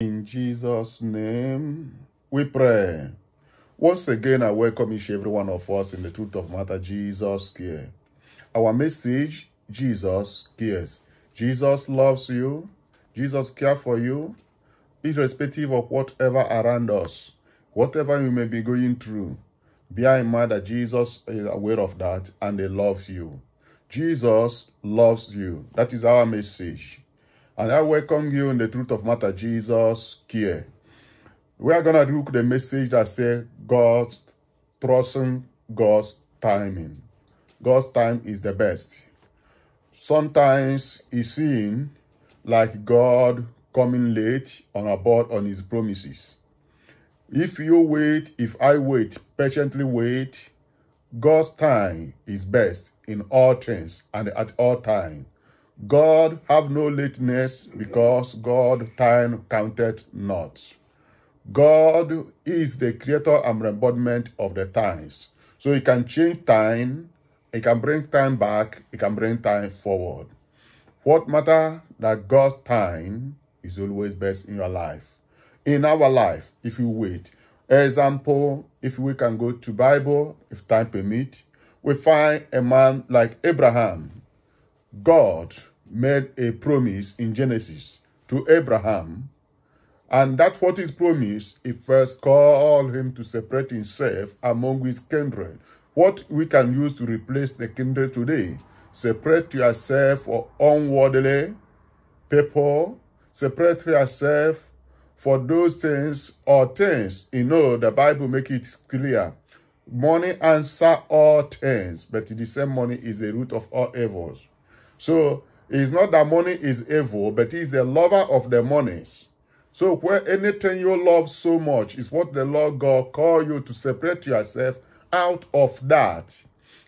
In Jesus' name, we pray. Once again, I welcome each and every one of us in the truth of matter. Jesus cares. Our message: Jesus cares. Jesus loves you. Jesus cares for you, irrespective of whatever around us, whatever you may be going through. Bear in mind that Jesus is aware of that and He loves you. Jesus loves you. That is our message. And I welcome you in the truth of matter. Jesus care. We are gonna look the message that says God's trusting God's timing. God's time is the best. Sometimes it seems like God coming late on aboard on his promises. If you wait, if I wait, patiently wait, God's time is best in all things and at all time. God have no lateness because God time counted not. God is the creator and embodiment of the times. So he can change time, he can bring time back, he can bring time forward. What matter that God's time is always best in your life. In our life, if you wait. Example, if we can go to Bible, if time permit, we find a man like Abraham. God made a promise in Genesis to Abraham and that what is promised, he first called him to separate himself among his kindred. What we can use to replace the kindred today. Separate yourself for unworldly people. Separate yourself for those things or things. You know, the Bible make it clear. Money answer all things, but the same money is the root of all evils. So, it's not that money is evil, but he's a lover of the monies. So where anything you love so much is what the Lord God call you to separate yourself out of that.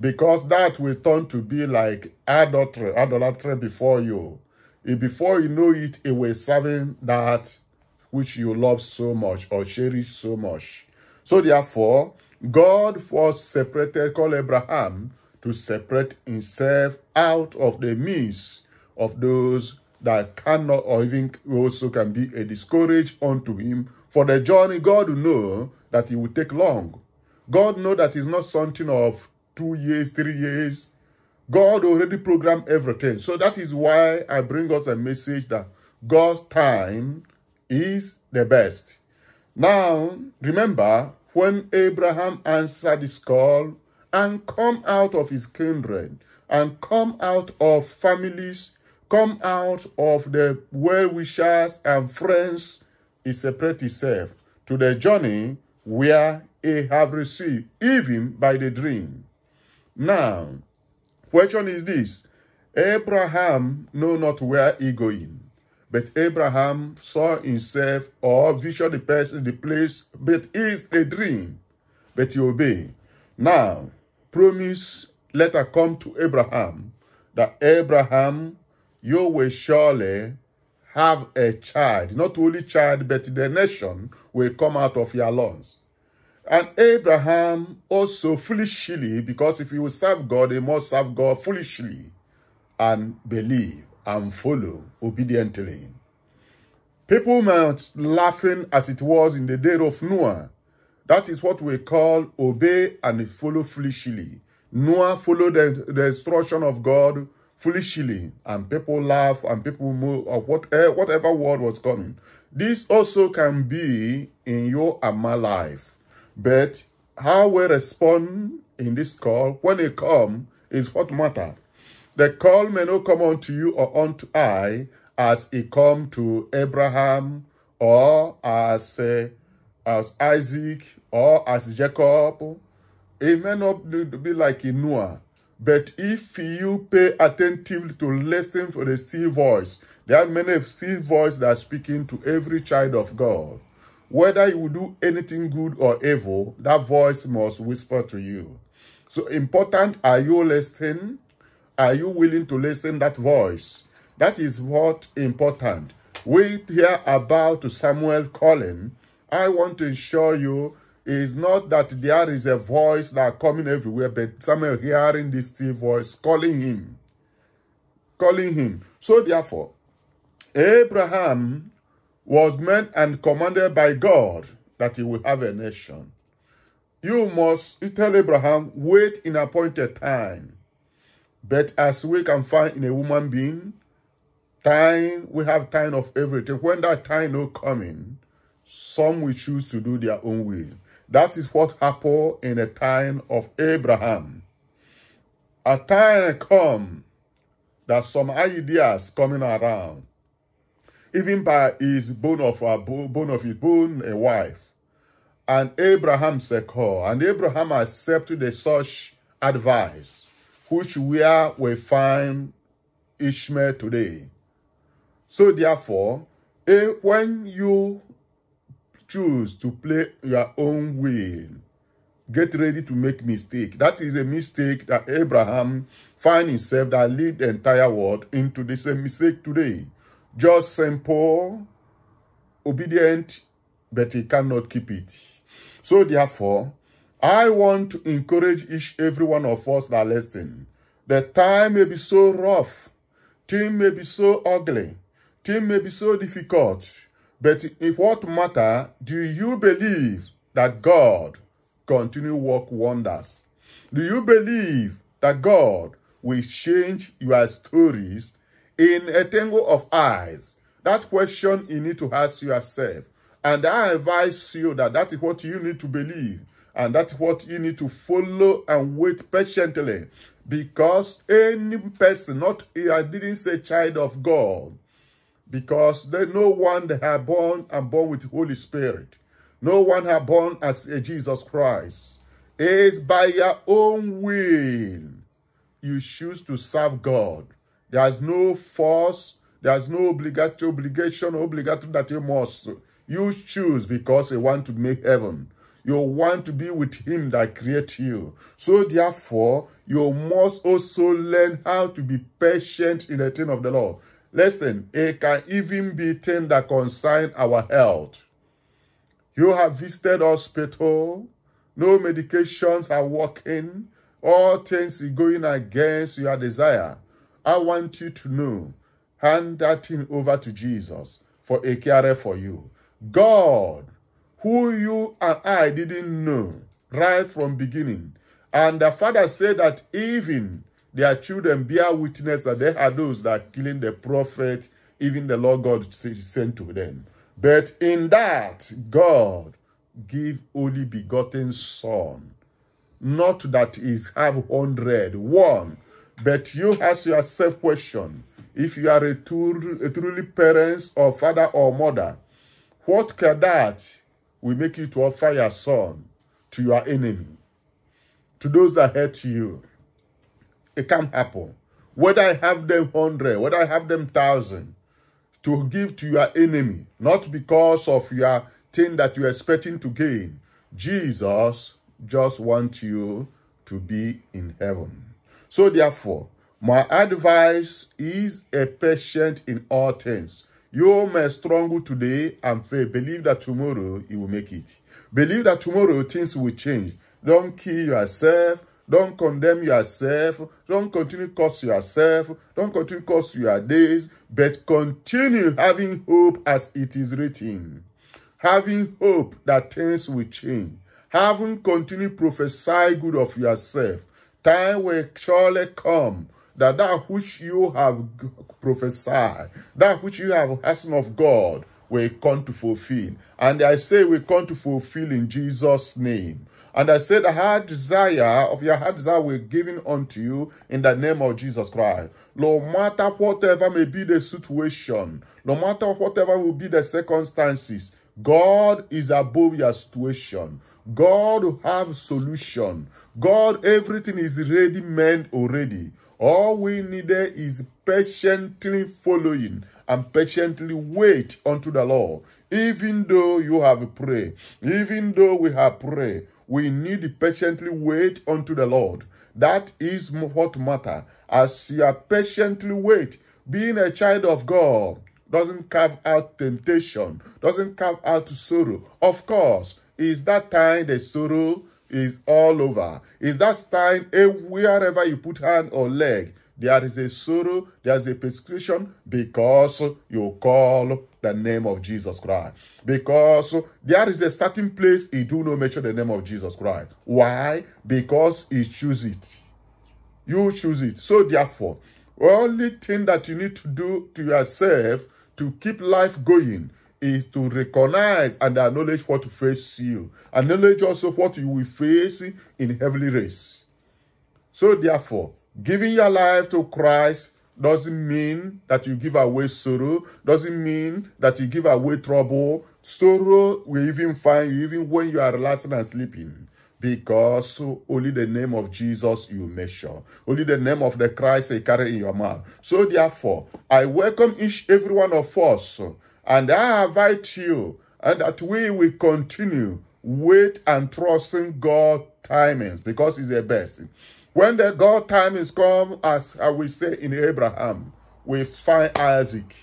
Because that will turn to be like adultery, idolatry before you. Before you know it, it will serving that which you love so much or cherish so much. So therefore, God was separated, called Abraham to separate himself out of the midst of those that cannot or even also can be a discourage unto him. For the journey god know that it will take long. God know that it's not something of two years three years. God already programmed everything. So that is why i bring us a message that god's time is the best. Now remember when abraham answered this call and come out of his kindred and come out of families come out of the well-wishers and friends, he separate himself to the journey where he have received, even by the dream. Now, question is this. Abraham know not where he going, but Abraham saw himself or vision the person, the place, but is a dream, but he obey. Now, promise letter come to Abraham that Abraham you will surely have a child, not only child, but the nation will come out of your loins. And Abraham also foolishly, because if he will serve God, he must serve God foolishly and believe and follow obediently. People might laughing as it was in the day of Noah. That is what we call obey and follow foolishly. Noah followed the, the instruction of God foolishly and people laugh and people move or whatever, whatever word was coming. This also can be in your and my life. But how we respond in this call, when it come, is what matter. The call may not come unto you or unto I as it come to Abraham or as, uh, as Isaac or as Jacob. It may not be like Noah. But if you pay attentively to listen for the still voice, there are many still voice that are speaking to every child of God. Whether you do anything good or evil, that voice must whisper to you. So important, are you listening? Are you willing to listen that voice? That is what important. We hear about Samuel calling. I want to assure you is not that there is a voice that coming everywhere, but someone hearing this still voice calling him. Calling him. So therefore, Abraham was meant and commanded by God that he will have a nation. You must tell Abraham, wait in appointed time. But as we can find in a human being, time, we have time of everything. When that time no coming, some will choose to do their own will. That is what happened in the time of Abraham. A time come that some ideas coming around, even by his bone of a bone of his bone, a wife, and Abraham said, call, and Abraham accepted the such advice, which we find Ishmael today. So therefore, eh, when you choose to play your own will, get ready to make mistake. That is a mistake that Abraham find himself that lead the entire world into the same mistake today. Just simple, obedient, but he cannot keep it. So therefore, I want to encourage each every one of us that listen. The time may be so rough, things may be so ugly, things may be so difficult, but in what matter do you believe that God continue work wonders? Do you believe that God will change your stories in a tangle of eyes? That question you need to ask yourself. And I advise you that that is what you need to believe. And that's what you need to follow and wait patiently. Because any person, not I didn't say child of God, because there no one that have born and born with Holy Spirit. No one have born as a Jesus Christ. It's by your own will you choose to serve God. There's no force, there's no obligatory obligation, obligatory that you must you choose because you want to make heaven. You want to be with him that created you. So therefore, you must also learn how to be patient in the thing of the Lord. Listen, it can even be things that concern our health. You have visited hospital, no medications are working, all things are going against your desire. I want you to know, hand that thing over to Jesus for a carer for you. God, who you and I didn't know right from beginning. And the father said that even their children bear witness that they are those that killing the prophet, even the Lord God sent to them. But in that, God give only begotten son. Not that is have hundred, one. But you ask yourself question, if you are a, true, a truly parents or father or mother, what can that will make you to offer your son to your enemy, to those that hate you? It can't happen. Whether I have them hundred, whether I have them thousand, to give to your enemy, not because of your thing that you're expecting to gain. Jesus just wants you to be in heaven. So therefore, my advice is a patient in all things. You may struggle today and. Believe that tomorrow you will make it. Believe that tomorrow things will change. Don't kill yourself. Don't condemn yourself. Don't continue curse yourself. Don't continue curse your days. But continue having hope as it is written. Having hope that things will change. Having continue prophesy good of yourself. Time will surely come that that which you have prophesied, that which you have asked of God, will come to fulfill. And I say we come to fulfill in Jesus' name. And I say the heart desire of your heart desire will given unto you in the name of Jesus Christ. No matter whatever may be the situation, no matter whatever will be the circumstances, God is above your situation. God have solution. God, everything is ready meant already. All we needed is patiently following and patiently wait unto the Lord. Even though you have prayed, even though we have prayed, we need patiently wait unto the Lord. That is what matter. As you are patiently wait, being a child of God doesn't carve out temptation, doesn't carve out sorrow. Of course, is that time the sorrow is all over. Is that time wherever you put hand or leg, there is a sorrow, there's a persecution because you call the name of Jesus Christ. Because there is a certain place he do not mention the name of Jesus Christ. Why? Because he choose it. You choose it. So therefore, only thing that you need to do to yourself to keep life going is to recognize and acknowledge what face you. Acknowledge also what you will face in heavenly race. So therefore, giving your life to Christ doesn't mean that you give away sorrow, doesn't mean that you give away trouble. Sorrow will even find you even when you are relaxing and sleeping. Because only the name of Jesus you measure. Only the name of the Christ you carry in your mouth. So therefore, I welcome each every one of us and I invite you and that we will continue wait and trusting God timings because it's the best. When the God timings come, as I will say in Abraham, we find Isaac.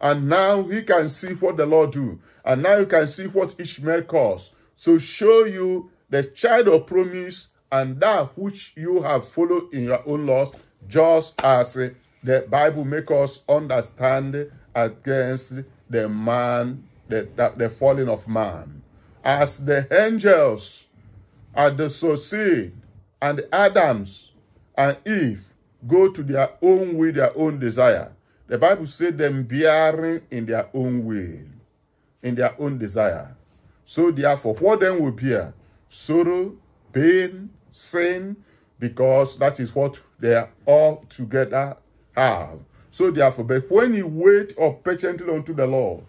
And now he can see what the Lord do. And now you can see what Ishmael caused. So show you the child of promise and that which you have followed in your own laws, just as the Bible make us understand against the man, the, the, the falling of man. As the angels and the succeed and Adams and Eve go to their own way, their own desire. The Bible said them bearing in their own will, in their own desire. So therefore, what then will bear? Sorrow, pain, sin, because that is what they all together have. So therefore, but when you wait or patiently unto the Lord,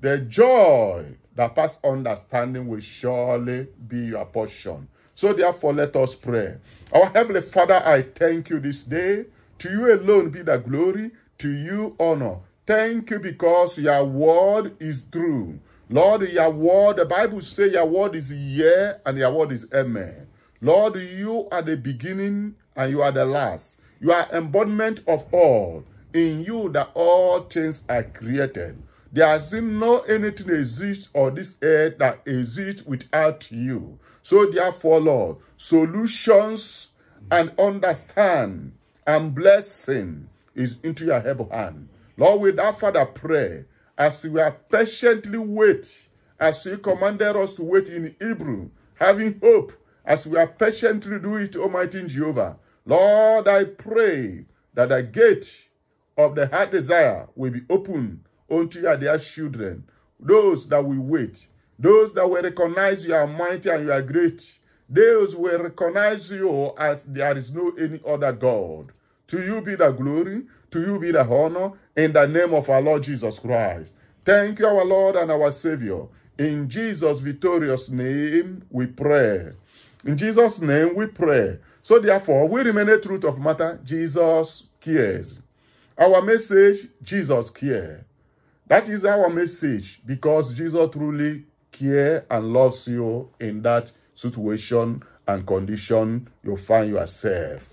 the joy that pass understanding will surely be your portion. So therefore, let us pray. Our Heavenly Father, I thank you this day. To you alone be the glory, to you honor. Thank you because your word is true. Lord, your word, the Bible says your word is yeah and your word is amen. Lord, you are the beginning and you are the last. You are embodiment of all. In you that all things are created. There is no anything exists on this earth that exists without you. So therefore, Lord, solutions and understand and blessing is into your hand. Lord, with that Father, pray as we are patiently wait, as you commanded us to wait in Hebrew, having hope, as we are patiently do it, Almighty Jehovah. Lord, I pray that the gate of the heart desire will be open unto your dear children, those that will wait, those that will recognize you are mighty and you are great, those will recognize you as there is no any other God. To you be the glory, to you be the honor, in the name of our Lord Jesus Christ. Thank you, our Lord and our Savior. In Jesus' victorious name, we pray. In Jesus' name, we pray. So therefore, we remain a truth of matter. Jesus cares. Our message, Jesus care. That is our message because Jesus truly care and loves you in that situation and condition you find yourself.